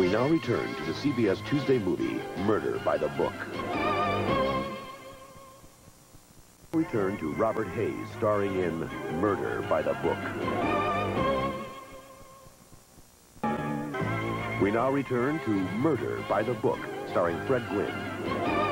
We now return to the CBS Tuesday movie, Murder by the Book. Return to Robert Hays, starring in Murder by the Book. We now return to Murder by the Book, starring Fred Gwynne.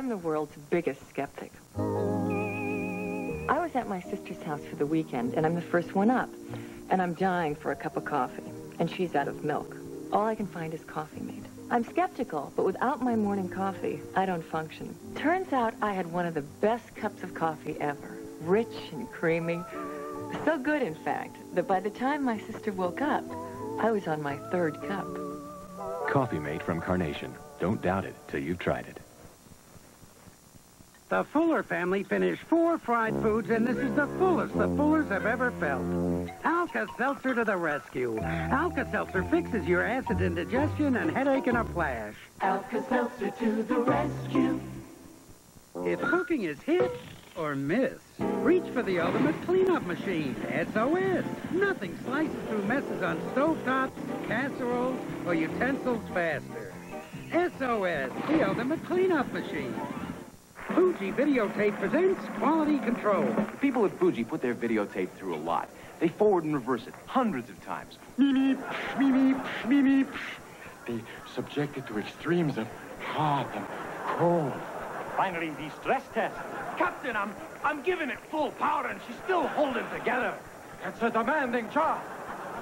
I'm the world's biggest skeptic. I was at my sister's house for the weekend, and I'm the first one up. And I'm dying for a cup of coffee, and she's out of milk. All I can find is Coffee-Mate. I'm skeptical, but without my morning coffee, I don't function. Turns out I had one of the best cups of coffee ever. Rich and creamy. So good, in fact, that by the time my sister woke up, I was on my third cup. Coffee-Mate from Carnation. Don't doubt it till you've tried it. The Fuller family finished four fried foods, and this is the fullest the Fullers have ever felt. Alka-Seltzer to the rescue. Alka-Seltzer fixes your acid indigestion and headache in a flash. Alka-Seltzer to the rescue. If cooking is hit or miss, reach for the ultimate cleanup machine, SOS. Nothing slices through messes on stovetops, casseroles, or utensils faster. SOS, the ultimate cleanup machine. Fuji Videotape presents Quality Control. The People at Fuji put their videotape through a lot. They forward and reverse it hundreds of times. Beep, beep, beep, beep, beep. They subject it to extremes of hot and cold. Finally, the stress test. Captain, I'm, I'm giving it full power and she's still holding together. It's a demanding job.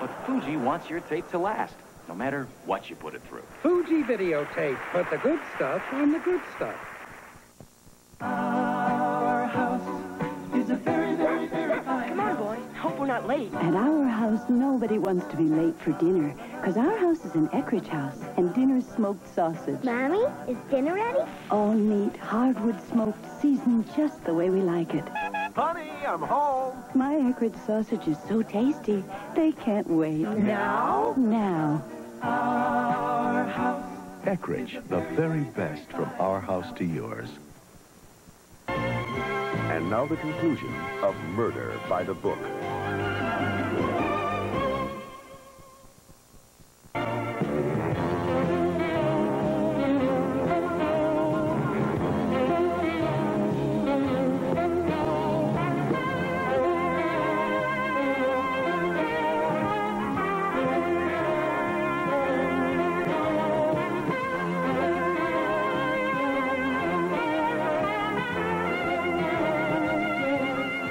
But Fuji wants your tape to last, no matter what you put it through. Fuji Videotape. Put the good stuff on the good stuff. Late. At our house, nobody wants to be late for dinner, because our house is an Eckrich house, and dinner's smoked sausage. Mommy, is dinner ready? All neat, hardwood smoked, seasoned just the way we like it. Honey, I'm home. My Eckrich sausage is so tasty, they can't wait. Now? Now. Our house. Eckrich, the very best from our house to yours. And now the conclusion of Murder by the Book.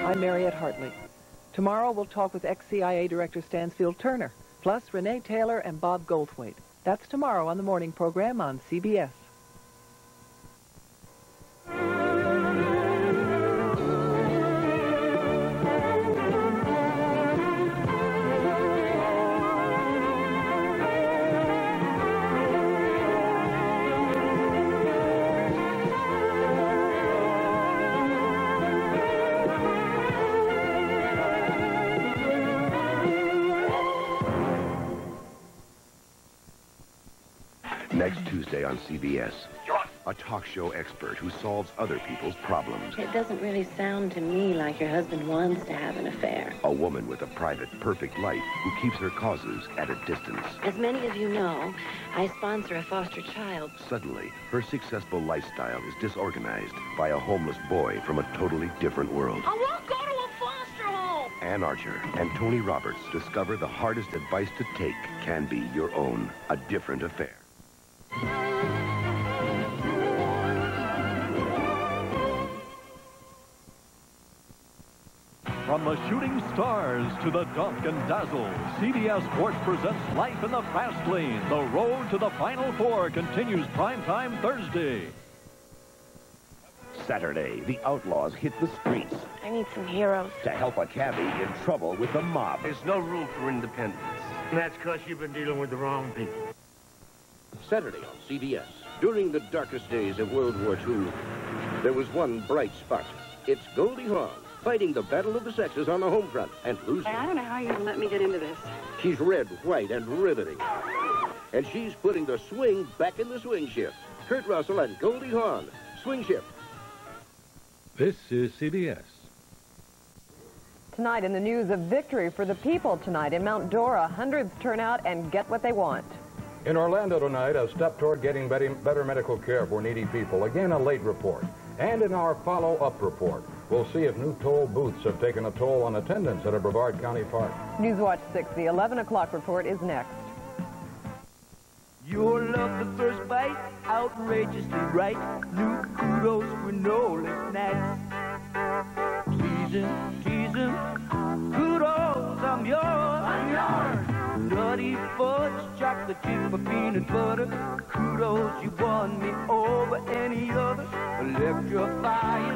I'm Mariette Hartley. Tomorrow we'll talk with ex-CIA Director Stansfield Turner, plus Renee Taylor and Bob Goldthwait. That's tomorrow on the morning program on CBS. Next Tuesday on CBS, a talk show expert who solves other people's problems. It doesn't really sound to me like your husband wants to have an affair. A woman with a private, perfect life who keeps her causes at a distance. As many of you know, I sponsor a foster child. Suddenly, her successful lifestyle is disorganized by a homeless boy from a totally different world. I won't go to a foster home. Anne Archer and Tony Roberts discover the hardest advice to take can be your own. A different affair. From the shooting stars to the dunk and dazzle, CBS Sports presents Life in the Fast Lane. The road to the Final Four continues primetime Thursday. Saturday, the outlaws hit the streets I need some heroes. to help a cabbie in trouble with the mob. There's no room for independence. That's because you've been dealing with the wrong people. Saturday on CBS. During the darkest days of World War II, there was one bright spot. It's Goldie Hawn fighting the battle of the sexes on the home front and losing. I don't know how you can let me get into this. She's red, white, and riveting. And she's putting the swing back in the swing shift. Kurt Russell and Goldie Hawn. Swing shift. This is CBS. Tonight in the news of victory for the people tonight in Mount Dora, hundreds turn out and get what they want. In Orlando tonight, a step toward getting better medical care for needy people. Again, a late report. And in our follow-up report, we'll see if new toll booths have taken a toll on attendance at a Brevard County park. Newswatch 6, the 11 o'clock report is next. Your love the first bite, outrageously right. New kudos granola snacks. Pleasing, teasing, kudos, I'm yours. I'm yours. Nutty fudge, chocolate chip, or peanut butter. Kudos, you won me over any other. Electrifying,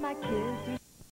My kiss